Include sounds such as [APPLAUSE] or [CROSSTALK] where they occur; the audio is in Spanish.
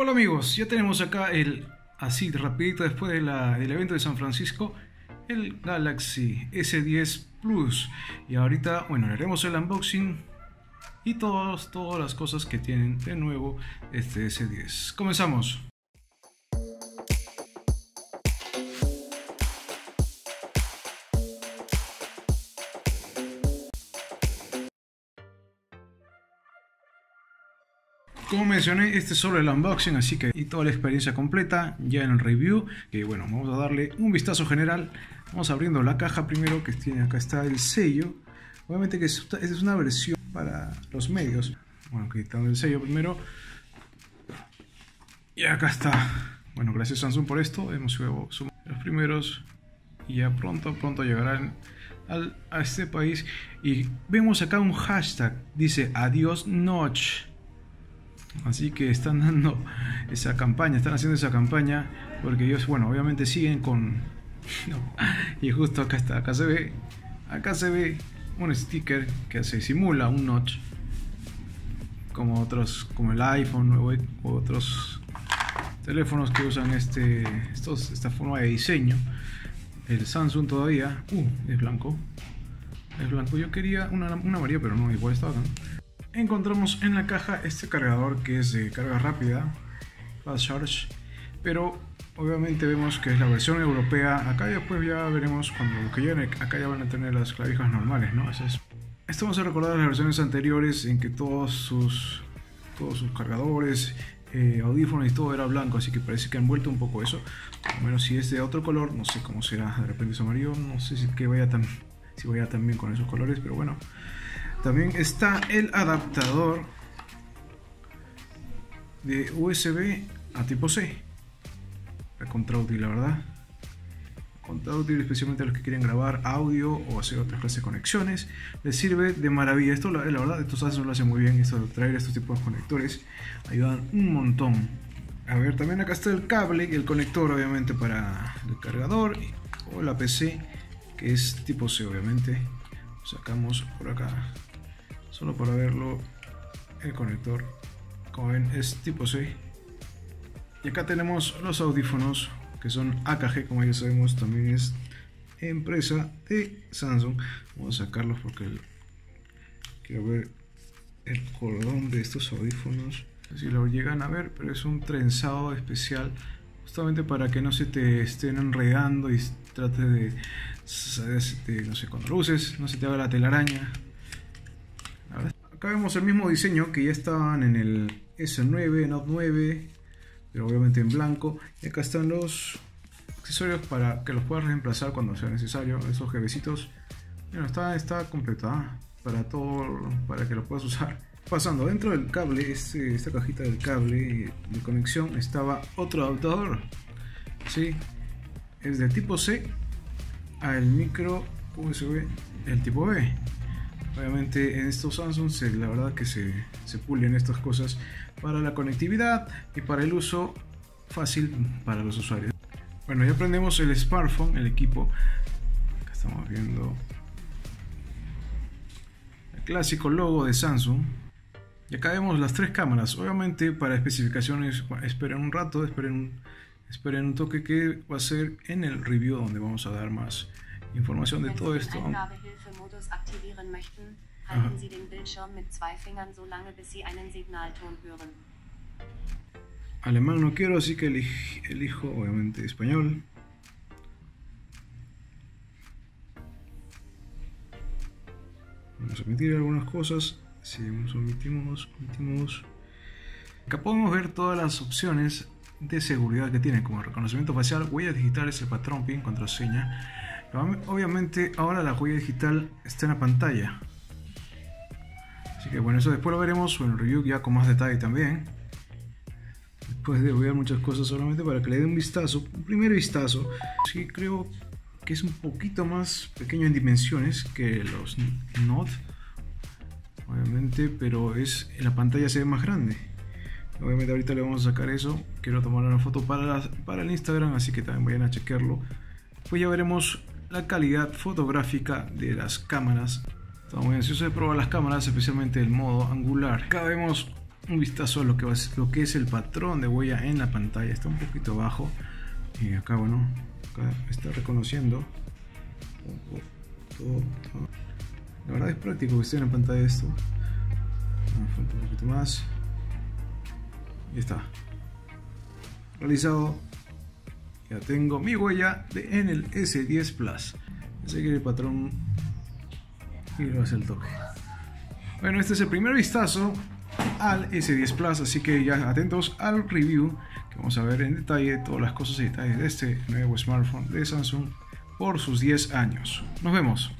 Hola amigos, ya tenemos acá el, así rapidito después del evento de San Francisco, el Galaxy S10 Plus. Y ahorita, bueno, le haremos el unboxing y todas, todas las cosas que tienen de nuevo este S10. Comenzamos. Como mencioné, este es solo el unboxing, así que y toda la experiencia completa ya en el review. Que bueno, vamos a darle un vistazo general. Vamos abriendo la caja primero, que tiene acá está el sello. Obviamente que esta es una versión para los medios. Bueno, quitando el sello primero. Y acá está. Bueno, gracias Samsung por esto. Hemos sido los primeros. Y ya pronto, pronto llegarán al, a este país. Y vemos acá un hashtag. Dice adiós notch. Así que están [LAUGHS] dando esa campaña, están haciendo esa campaña porque ellos, bueno, obviamente siguen con... [LAUGHS] y justo acá está, acá se ve, acá se ve un sticker que se simula un notch como otros, como el iPhone o otros teléfonos que usan este, estos, esta forma de diseño. El Samsung todavía, uh, es blanco, es blanco. Yo quería una, una María, pero no, igual estaba acá encontramos en la caja este cargador que es de carga rápida, Fast Charge, pero obviamente vemos que es la versión europea. Acá después ya veremos cuando que lleguen acá ya van a tener las clavijas normales, ¿no? esto vamos a recordar las versiones anteriores en que todos sus, todos sus cargadores, eh, audífonos y todo era blanco, así que parece que han vuelto un poco eso. Al menos si es de otro color, no sé cómo será, de repente es amarillo, no sé si que vaya tan, si vaya tan bien con esos colores, pero bueno. También está el adaptador de USB a tipo C. Contra útil, la verdad. Contra útil, especialmente a los que quieren grabar audio o hacer otras clases de conexiones. Les sirve de maravilla. Esto, la, verdad, estos Samsung lo hace muy bien. Esto de traer estos tipos de conectores ayudan un montón. A ver, también acá está el cable y el conector, obviamente, para el cargador o la PC, que es tipo C, obviamente. sacamos por acá solo para verlo el conector como ven es tipo C. Y acá tenemos los audífonos que son AKG como ya sabemos también es empresa de Samsung. Vamos a sacarlos porque quiero ver el cordón de estos audífonos. Si lo llegan a ver pero es un trenzado especial justamente para que no se te estén enredando y trate de, de no sé cuando lo uses no se te haga la telaraña Acá vemos el mismo diseño que ya estaban en el S9, Note 9, pero obviamente en blanco. Y acá están los accesorios para que los puedas reemplazar cuando sea necesario. Esos jevecitos. Bueno, está, está completa para todo, para que lo puedas usar. Pasando dentro del cable, este, esta cajita del cable de conexión, estaba otro adaptador. ¿sí? Es de tipo C al micro USB, el tipo B. Obviamente en estos Samsung se, la verdad que se, se pulen estas cosas para la conectividad y para el uso fácil para los usuarios. Bueno, ya aprendemos el smartphone, el equipo. Acá estamos viendo el clásico logo de Samsung. Y acá vemos las tres cámaras. Obviamente para especificaciones, esperen un rato, esperen un, esperen un toque que va a ser en el review donde vamos a dar más información de todo esto. Modus aktivieren möchten, halten Aha. Sie den Bildschirm mit zwei Fingern so lange, bis Sie einen Signalton hören. Alemán no quiero, así que elijo obviamente español. Vamos a omitir algunas cosas. Si omitimos, omitimos. Acá podemos ver todas las opciones de seguridad que tiene, como reconocimiento facial, huellas digitales, el patrón PIN, contraseña, Obviamente ahora la huella digital está en la pantalla. Así que bueno, eso después lo veremos en el review ya con más detalle también. Después de ver muchas cosas solamente para que le dé un vistazo, un primer vistazo. Sí, creo que es un poquito más pequeño en dimensiones que los Note. Obviamente, pero es la pantalla se ve más grande. Obviamente ahorita le vamos a sacar eso. Quiero tomar una foto para, para el Instagram, así que también vayan a chequearlo. Pues ya veremos la calidad fotográfica de las cámaras. Estamos muy ansiosos de probar las cámaras, especialmente el modo angular. Acá vemos un vistazo a lo que, lo que es el patrón de huella en la pantalla. Está un poquito bajo. Y acá, bueno, acá está reconociendo. La verdad es práctico que esté en la pantalla esto. Me falta un poquito más. Y está. Realizado. Ya tengo mi huella en el S10 Plus. Seguir el patrón y lo hace el toque. Bueno, este es el primer vistazo al S10 Plus, así que ya atentos al review que vamos a ver en detalle todas las cosas y detalles de este nuevo smartphone de Samsung por sus 10 años. Nos vemos.